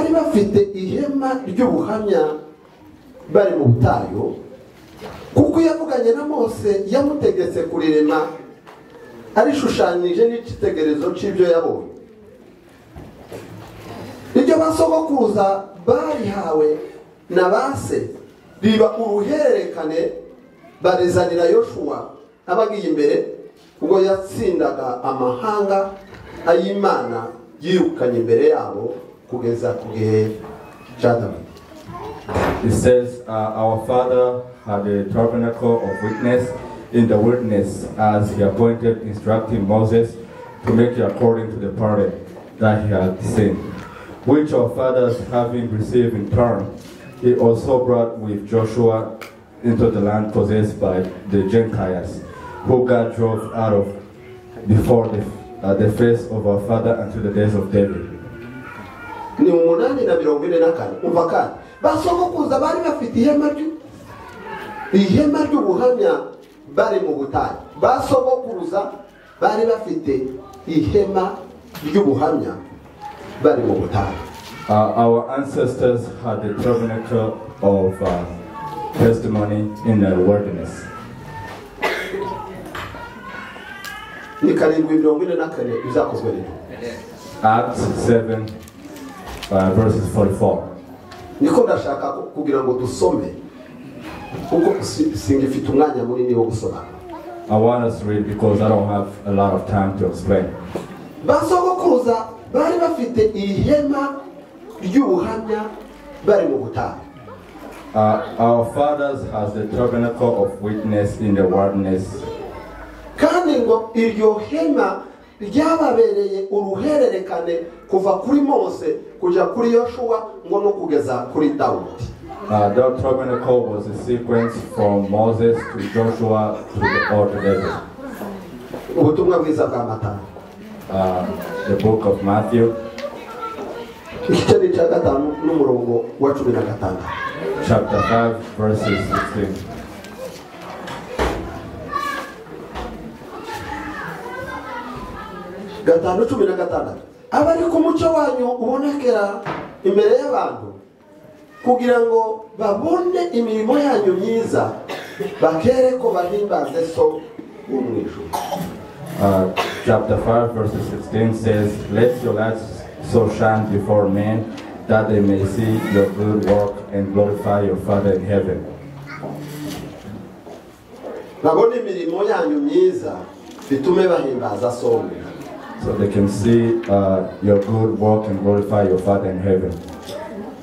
bari bafite ihema ry'ubuhamya bari mu butayu kuko yavuganye na mose yamutegetse kurirema arishushanyije n'icyitegererezo cy'ibyo yabonye. Iryo basogokuruza barihawe na ba se riba uruhererekane barizanira yoshuwa abagiye imbere ubwo yatsindaga amahanga ay'imana yirukanye imbere yabo kugeza It says, uh, Our father had a tabernacle of witness in the wilderness as he appointed, instructing Moses to make it according to the pattern that he had seen, which our fathers having received in turn, he also brought with Joshua into the land possessed by the Gentiles, who God drove out of before the, uh, the face of our father until the days of David. Ni umunani na mirongo ine na kane? Umva kandi basogokuza bari bafite ihema ihema ry'ubuhamya bari mu butayu. Basogokuruza bari bafite ihema ry'ubuhamya bari mu butayu. Our ancestors had the tabernacle of uh, testimony in the wilderness. ni karindwi mirongo ine na kane bizakozwe rero. Acts 7, uh, verses 44. niko ndashaka kugira ngo dusome kuko singifite umwanya munini wo gusobanura I want us to read because I don't have a lot of time to explain. basogokuruza bari bafite ihema ry'ubuhamya bari mu butayu Uh, our fathers has the tabernacle of witness in the wilderness, kandi ngo iryo hema ryababereye uruhererekane kuva kuri mose kujya kuri yoshua ngo no kugeza kuri dawudi Uh, the tabernacle was a sequence from Moses to Joshua to the Old Testament. Ubutumwa bwiza bwa matayo Uh, the book of Matthew, igice ni icya gatanu n'umurongo wa cumi na gatandatu chapter 5, verses 16. Gatanu cumi na gatandatu. Aba ari ku muco wanyu ubonekera imbere y'abantu kugira ngo babone imirimo yanyu myiza bakere ko bahimbaze so wo mu ijuru. Uh, chapter 5, verses 16 says, Let your lights so shine before men that they may see your good work and glorify your Father in heaven. babone imirimo yanyu myiza bitume bahimbaza so wo mu ijuru So they can see uh, your good work and glorify your Father in heaven.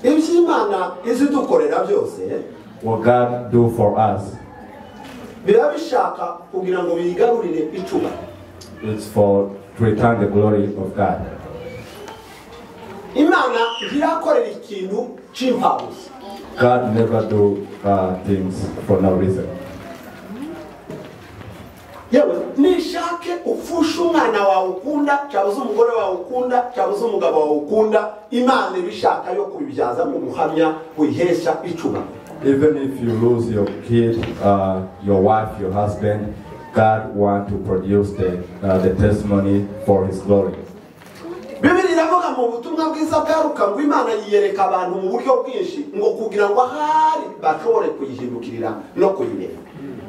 ibyo imana izi dukorera byose What God do for us biba bishaka kugira ngo bigarurire icuba is for to return the glory of God. imana ntirakorera ikintu cy'impfabusa God never do uh, things for no reason. Yewe nishake upfushe umwana wawe ukunda se umugore wawe ukunda se umugabo wawe ukunda imana ibishaka yo kubibyaza mu buhamya wihesha icuba Even if you lose your kid, uh, your wife, your husband, God want to produce the, uh, the testimony for His glory. Bibiri iravuga mu butumwa bwiza bwa Luka ngo imana yiyereka abantu mu buryo bwinshi ngo kugira ngo ahari bashobore kuyihindukirira no kuyireba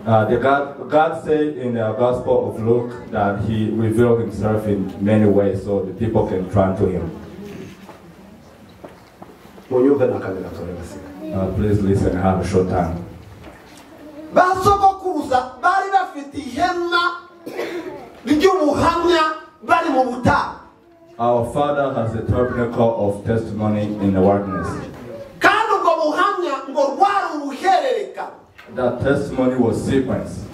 Uh, the God, God said in the Gospel of Luke that He revealed Himself in many ways so the people can turn to Him. munyumve n'akazi gatoya gasiga Uh, please listen, I have a short time. ba sogokuruza bari bafite ihema ry'ubuhamya bari mu butayu Our Father has a tabernacle of testimony in the wilderness. kandi ubwo buhamya ngo rwari uruhererekane That testimony was sequenced.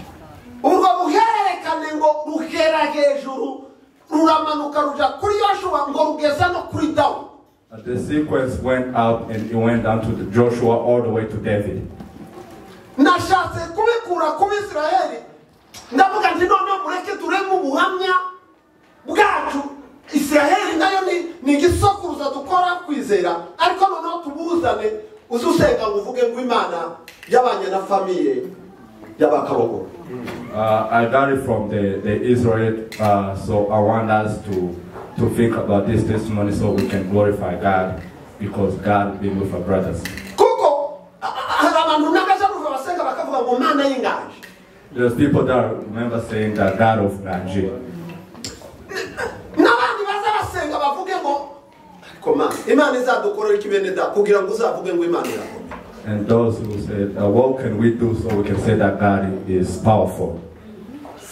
urwo ruhererekane ngo ruhera hejuru ruramanuka ruja kuri yoshuwa ngo rugeza no kuri dawudi The sequence went up and it went down to the Joshua all the way to David. nashatse kubikura ku bisirayeli ndavuga nti noneho mureke turebe ubuhamya bwacu isirayeli nayo ni igisokuruza dukora kwizera ariko noneho tubuzane uze usenga ngo uvuge ngo imana yabanye na famiye y'abakaboko Uh, I got it from the, the Israel, uh, so I want us to, to think about this testimony so we can glorify God because God be with our brothers. kuko a- a- hari abantu n'agaja ruva basenga bakavuga ngo mana y'inganje There's people that remember saying that God of Nanji. n'abandi baza basenga bavuge ngo imana izadukorera iki bene da kugira ngo uzavuge ngo imana irakomeye And those who said, uh, what can we do so we can say that God is powerful?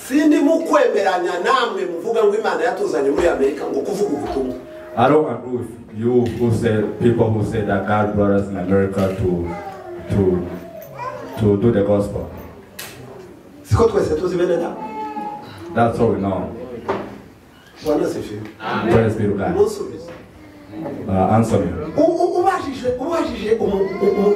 sindi mu kwemeranya namwe muvuga ngo imana yatuzanye muri amerika ngo kuvuga ubutumwa I don't agree with you who said, people who say that God brought us in America to, to, to do the gospel. siko twese tuzi bene da That's all we know. bwana sifiwe Praise be to God. Uh, answer me. U- u- ubajije ubajije umu- umu-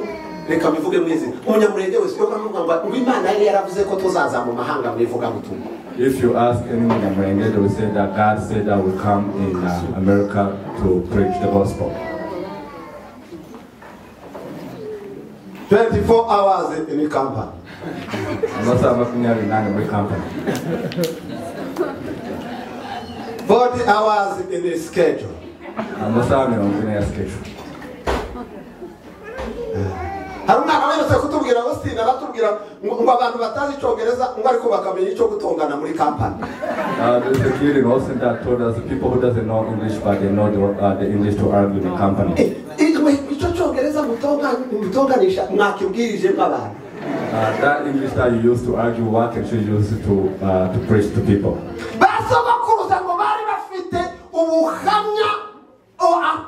reka mbivuge mu umunyamurenge wese yo kamuvuga ngo ngo imana yari yaravuze ko tuzaza mu mahanga mu ivugabutumwa If you ask anyone in America, they will say that God said that we come in uh, America to preach the gospel. 24 hours in company Amasaha makumyabiri n'ane muri company. 40 hours in a schedule Amasaha mirongo ine ya schedule. hari umwana weretse kutubwira ngo stina aratubwira ngo abantu batazi icyongereza ngo ariko bakamenya icyo gutongana muri kampani Uh, there's a in Austin that told us people who doesn't know English but they know the, uh, the English to argue in the company. Eh, eh, we, icyo cyongereza mutonganisha mwakibwirije nk'abantu Uh, that English that you use to argue, what can you use to uh, to preach to people?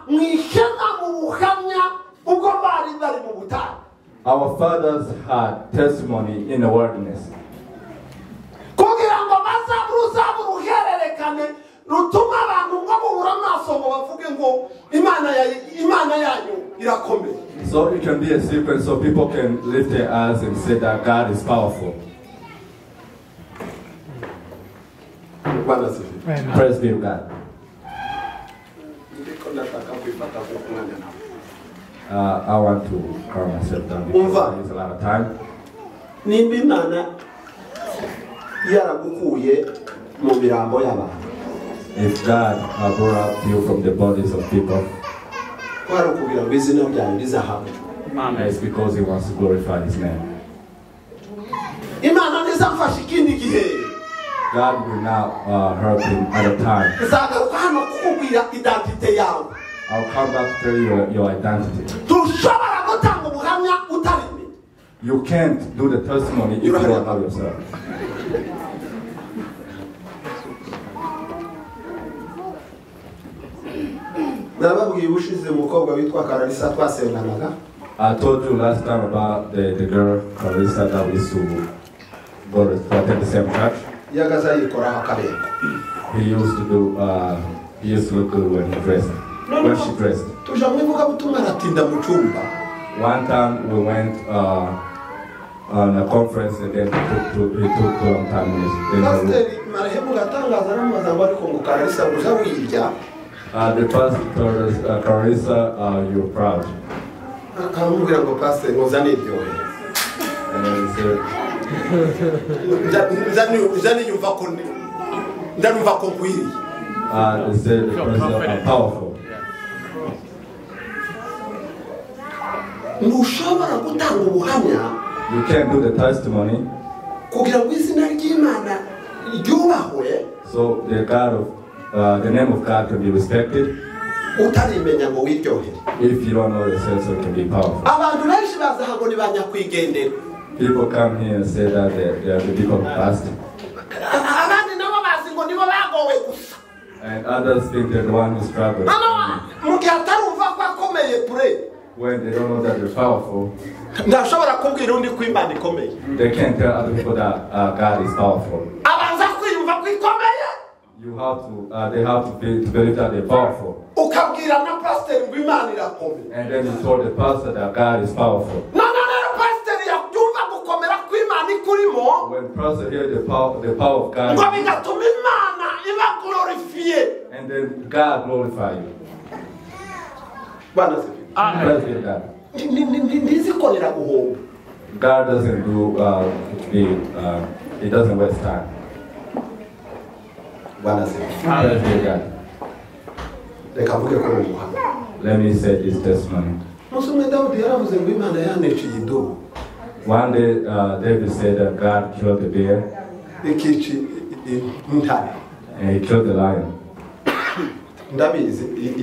Mu ishema mu buhamya ubwo bari bari mu butayu Our fathers had testimony in the wilderness. kugira ngo bazaburuzabu ruhererekane rutuma abantu ngo bubura amaso ngo bavuge ngo imana yanyu irakomeye So it can be a secret so people can lift their eyes and say that God is powerful. Praise be to God. Uh, I want to calm myself down because Umva. there is a lot of time. nimba imana yaragukuye mu mirambo y'abantu If God uh, brought up you from the bodies of people, kwari ukugira ngo izina ryawe rizahabwe it's because He wants to glorify His name. imana ntizamfashe ikindi gihe God will now uh, help him at a time. nzagaruka hano kukubwira identite yawe I'll come back to tell you your, your identity. ntushobora gutanga ubuhamya utarimenya You can't do the testimony if you don't know yourself. nababwiye ubushize umukobwa witwa kararisa twasenganaga I told you last time about the, the girl Carissa that we used to go to attend the same church. yagaza yikoraho akabengo He used to do. Uh, he used to look good when he dressed. When she dressed. tuja mu ivugabutumwa aratinda mu cyumba One time we went uh, on a conference and then it took to, it took a long time in his- in her room. pasiteri marehemu gatangaza aramubaza ngo ariko ngo kararisa Uh, the pastor told us, uh, Carissa, uh, you're proud. aramubwira ngo pasiteri muza niryohera And then he said, nza niyumva ko ni- ndanumva ko nkwiriye uh, he said the person are powerful. Ntushobora gutanga ubuhamya You can't do the testimony, kugira ngo izina ry'imana ryubahwe so the God of uh, the name of God can be respected. Utarimenya ngo wiryohere if you don't know the it can be powerful. abantu benshi baza ni ba nyakwigendera People come here and say that they, they are the people who passed, abandi nabo bazi ngo nibo bagowe gusa. And others think they're the one who struggled. hano mu gihe atarumva ko akomeye pure When they don't know that they're powerful, ntashobora kubwira undi ko imana ikomeye they can't tell other people that uh, God is powerful. abanza kwiyumva ko ikomeye You have to, uh, they have to, be, to believe that they're powerful. ukabwira na pasiteri ngo imana irakomeye And then you told the pastor that God is powerful. none rero pasiteri yabyumva gukomera kw'imana ikurimo When pastor hear the power, the power of God, ngo bigatuma imana iba glorifiye and then God glorify you. bana se Praise be to God. Doesn't do uh, to be, uh, He doesn't waste time. bana se Praise be to God. reka mvuge ko ni let me say this testimony. umunsi umwe dawudi yaravuze ngo imana yaniciye idubu One day, uh, David said that God killed the bear and he killed the lion.